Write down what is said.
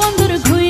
বন্ধুর ঘুরে